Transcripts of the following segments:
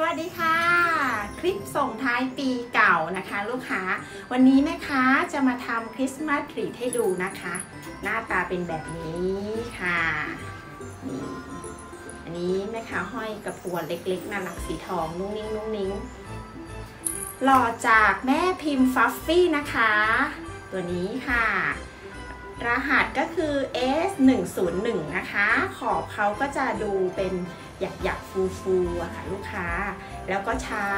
สวัสดีค่ะ คลิปส่งท้ายปีเก่านะคะ ลูกค้า วันนี้แม่ค้าจะมาทำคริสต์มาสทรีให้ดูนะคะ หน้าตาเป็นแบบนี้ค่ะนี่อันนี้แม่ค้าห้อยกระพวนเล็กๆน่ารักสีทองนุ่งนิ่งนุ่งนิ่งหล่อจากแม่พิมพ์ฟัฟฟี่นะคะ ตัวนี้ค่ะ รหัสก็คือ S101 นะคะ ขอบเขาก็จะดูเป็น หยักหยักฟูฟูอะค่ะลูกค้า แล้วก็ใช้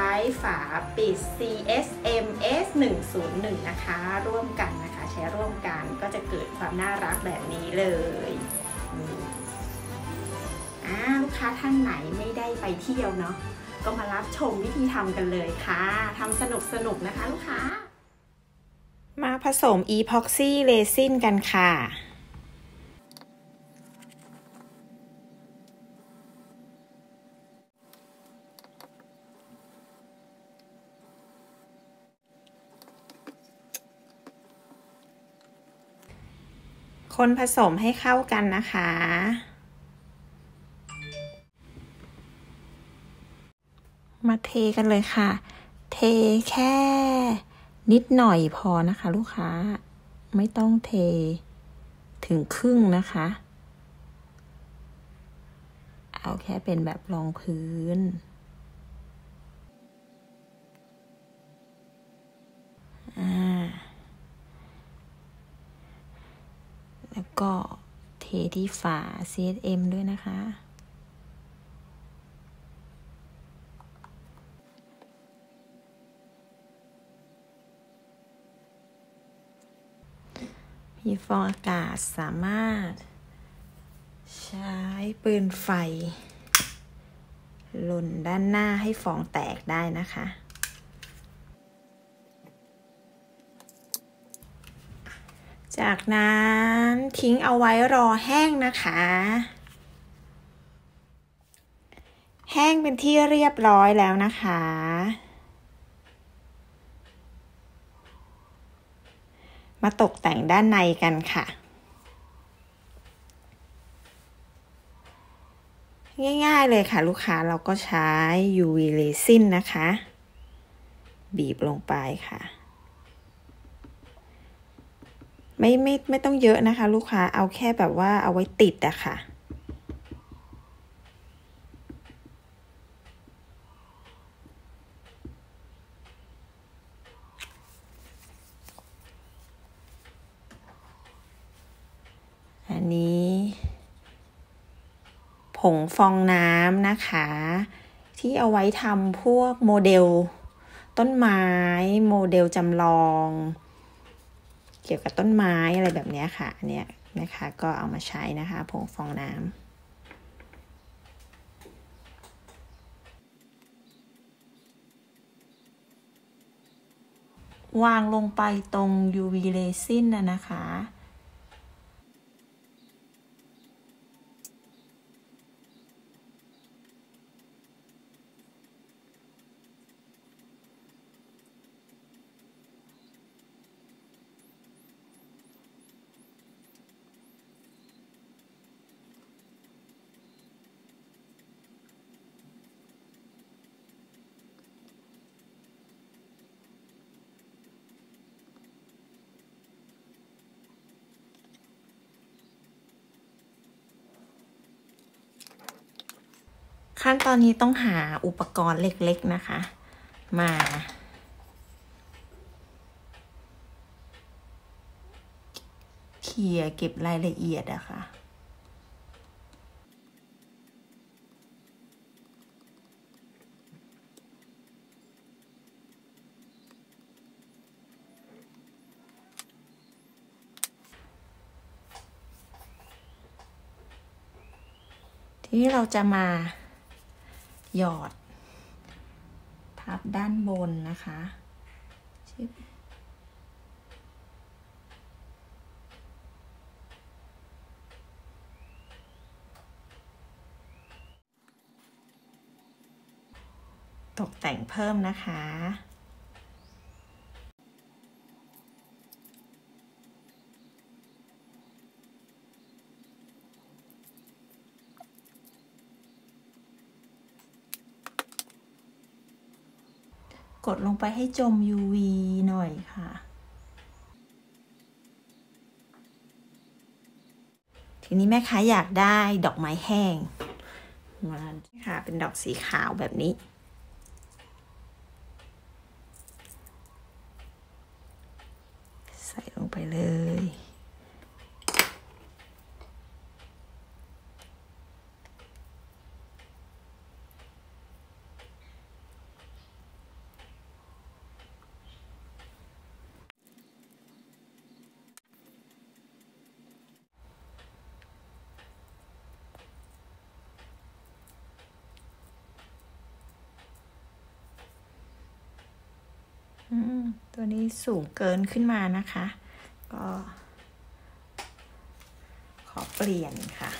ฝาปิด CSM S101 นะคะ ร่วมกันนะคะ ใช้ร่วมกันก็จะเกิดความน่ารักแบบนี้เลยอ่าลูกค้าท่านไหนไม่ได้ไปเที่ยวเนาะก็มารับชมวิธีทำกันเลยค่ะทำสนุกสนุกนะคะลูกค้า มาผสม epoxy resin กันค่ะ คนผสมให้เข้ากันนะคะ มาเทกันเลยค่ะ เทแค่นิดหน่อยพอนะคะ ลูกค้า ไม่ต้องเทถึงครึ่งนะคะ เอาแค่เป็นแบบรองพื้น อ่า แล้วก็เทที่ฝา CSM ด้วยนะคะ มีฟองอากาศสามารถ ใช้ปืนไฟหล่นด้านหน้าให้ฟองแตกได้นะคะ จากนั้นทิ้งเอาไว้รอแห้งนะคะ แห้งเป็นที่เรียบร้อยแล้วนะคะ มาตกแต่งด้านในกันค่ะ ง่ายๆเลยค่ะลูกค้าเราก็ใช้ UV resin นะคะ บีบลงไปค่ะ ไม่ไม่ไม่ต้องเยอะนะคะ ลูกค้าเอาแค่แบบว่าเอาไว้ติดอะค่ะอันนี้ผงฟองน้ำนะคะ ที่เอาไว้ทำพวกโมเดล ต้นไม้ โมเดลจำลอง เกี่ยวกับต้นไม้อะไรแบบนี้ค่ะอันเนี้ยนะคะก็เอามาใช้นะคะผงฟองน้ำวางลงไปตรง UV resin นะนะคะ ขั้นตอนนี้ต้องหาอุปกรณ์เล็กๆนะคะ มา เขี่ยเก็บรายละเอียดอะคะ่ะทีนี้เราจะมา หยอด พับด้านบนนะคะชิบตกแต่งเพิ่มนะคะ กดลงไปให้จม UV หน่อยค่ะ ทีนี้แม่ค้าอยากได้ดอกไม้แห้ง มาค่ะ เป็นดอกสีขาวแบบนี้ ใส่ลงไปเลย ตัวนี้สูงเกินขึ้นมานะคะ ก็ ขอเปลี่ยนค่ะ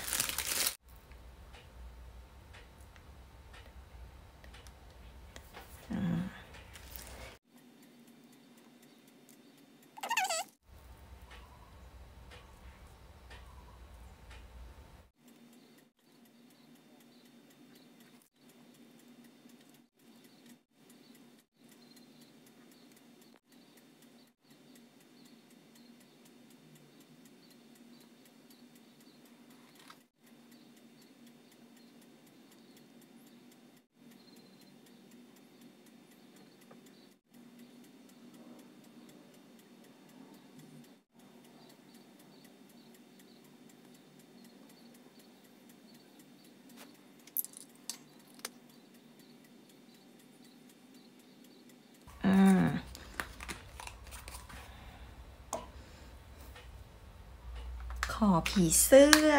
อผีเสื้อ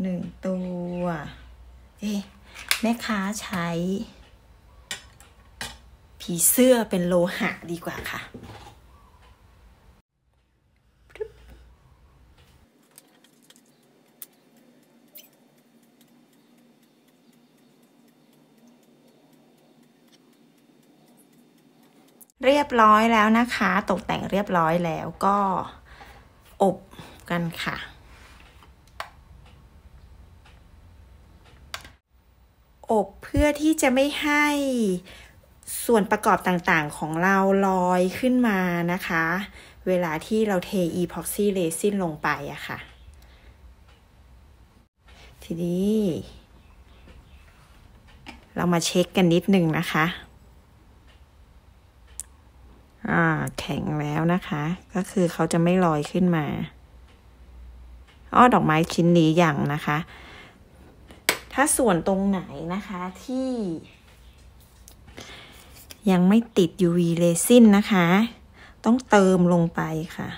หนึ่งตัว เอ๊ะแม่ค้าใช้ ผีเสื้อเป็นโลหะดีกว่าค่ะเรียบร้อยแล้วนะคะ ตกแต่งเรียบร้อยแล้วก็อบ กันค่ะ อบเพื่อที่จะไม่ให้ส่วนประกอบต่างๆของเราลอยขึ้นมานะคะ เวลาที่เราเทอีพ็อกซี่เรซินลงไปอะค่ะ ทีนี้ เรามาเช็คกันนิดนึงนะคะอ่าแข็งแล้วนะคะ ก็คือเขาจะไม่ลอยขึ้นมา อ้อดอกไม้ชิ้นนี้อย่างนะคะ ถ้าส่วนตรงไหนนะคะที่ ยังไม่ติด UV เรซินนะคะ ต้องเติมลงไปค่ะ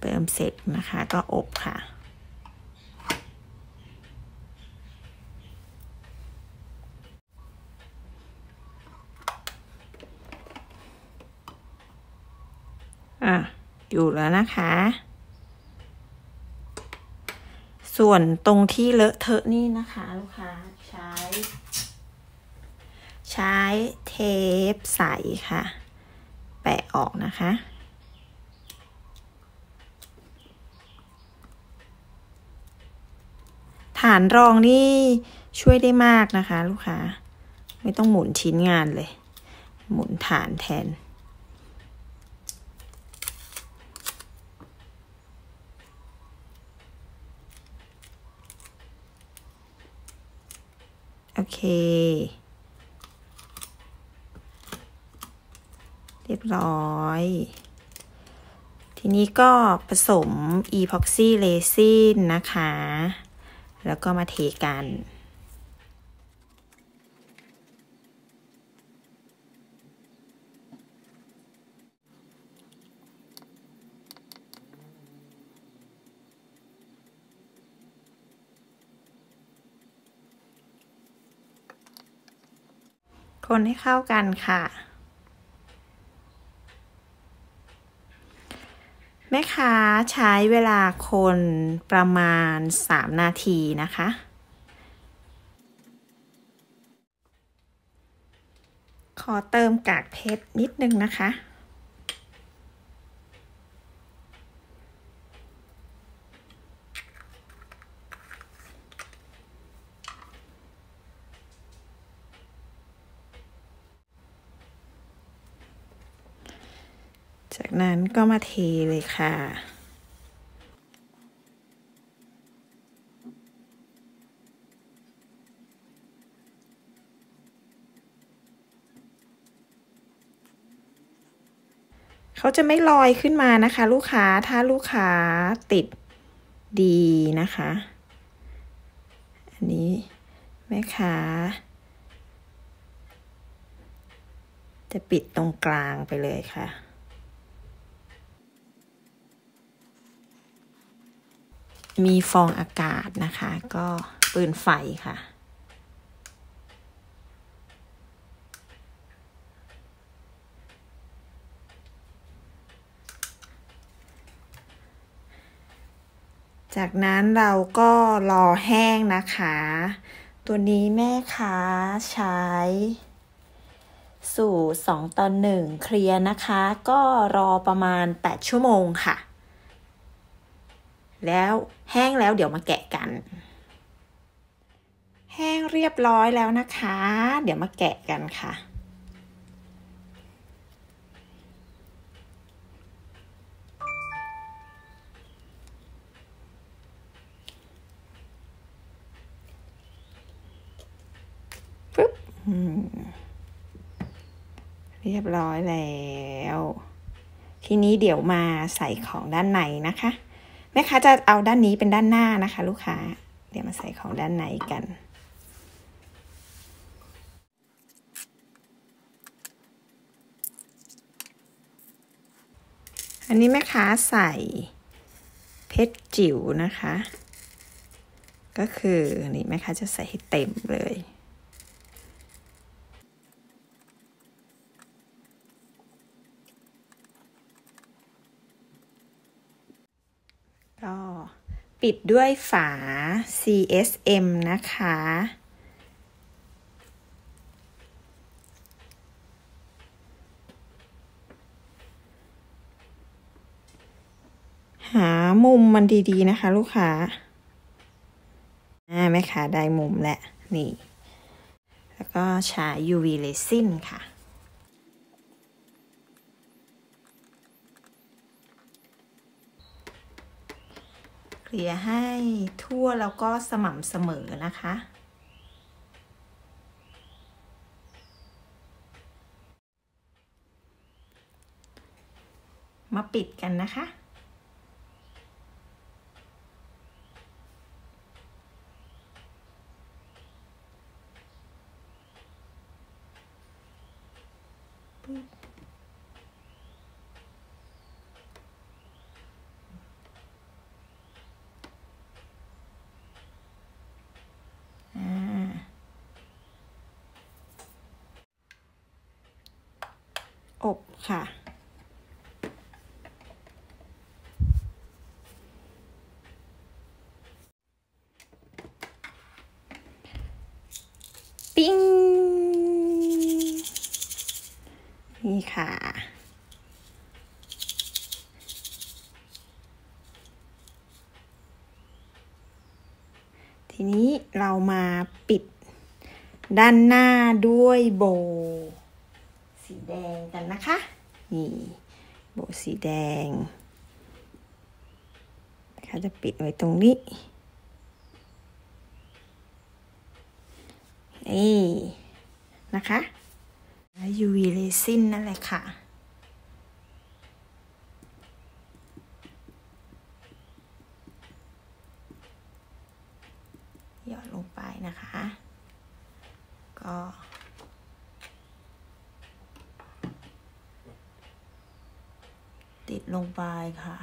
เติมเสร็จนะคะก็อบค่ะ อะ อยู่แล้วนะคะ ส่วนตรงที่เลอะเทอะนี่นะคะ ลูกค้าใช้ ใช้เทปใสค่ะ แปะออกนะคะฐานรองนี่ช่วยได้มากนะคะ ลูกค้า ไม่ต้องหมุนชิ้นงานเลย หมุนฐานแทน เค เรียบร้อย ทีนี้ก็ผสมอีพ็อกซี่เลซินนะคะ แล้วก็มาเทกัน คนให้เข้ากันค่ะ แม่ค้าใช้เวลาคนประมาณ 3 นาทีนะคะ ขอเติมกากเพชรนิดนึงนะคะ จา ก็มาเทเลยค่ะ เขาจะไม่ลอยขึ้นมานะคะ ลูกค้าถ้าลูกค้าติดดีนะคะ อันนี้แม่ค้าจะปิดตรงกลางไปเลยค่ะ มีฟองอากาศนะคะ ก็ปืนไฟค่ะ จากนั้นเราก็รอแห้งนะคะ ตัวนี้แม่ค้าใช้สู่2ต่อ1เคลียร์นะคะ ก็รอประมาณ 8 ชั่วโมงค่ะ แล้วแห้งแล้วเดี๋ยวมาแกะกัน แห้งเรียบร้อยแล้วนะคะ เดี๋ยวมาแกะกันค่ะ ปึ๊บเรียบร้อยแล้ว ทีนี้เดี๋ยวมาใส่ของด้านในนะคะ แม่ค้าจะเอาด้านนี้เป็นด้านหน้านะคะ ลูกค้า เดี๋ยวมาใส่ของด้านในกัน อันนี้แม่ค้าใส่เพชรจิ๋วนะคะ ก็คือนี่แม่ค้าจะใส่ให้เต็มเลย ก็ ปิดด้วยฝา CSM นะคะ หามุมมันดีๆนะคะ ลูกค้าอ่าแม่ค้าได้มุมแล้วนี่ แล้วก็ใช้ UV resin ค่ะ ลียให้ทั่วแล้วก็สม่ำเสมอนะคะ มาปิดกันนะคะ อบค่ะ ปิ้ง นี่ค่ะทีนี้เรามาปิดด้านหน้าด้วยโบ สีแดงกันนะคะ นี่โบสีแดงเขาจะปิดไว้ตรงนี้ นี่นะคะ UV resin นั่นแหละค่ะหยอดลงไปนะคะ ก็ ติด ลงไปค่ะ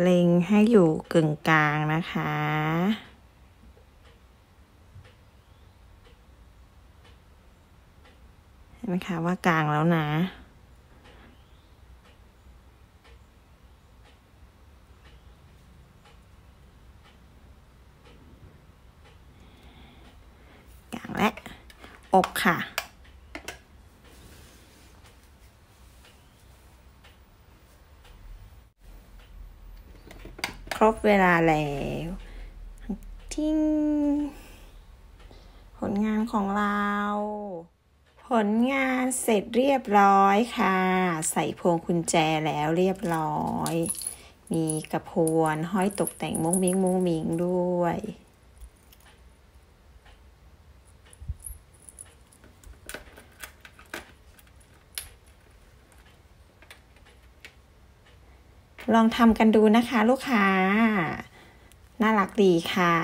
เล็งให้อยู่กึ่งกลางนะคะ เห็นไหมคะว่ากลางแล้วนะอบค่ะ ครบเวลาแล้วทิ้งผลงานของเรา ผลงานเสร็จเรียบร้อยค่ะ ใส่พวงกุญแจแล้วเรียบร้อย มีกระพวนห้อยตกแต่งมุ้งมิ้งมุ้งมิ้งด้วย ลองทำกันดูนะคะลูกค้า น่ารักดีค่ะ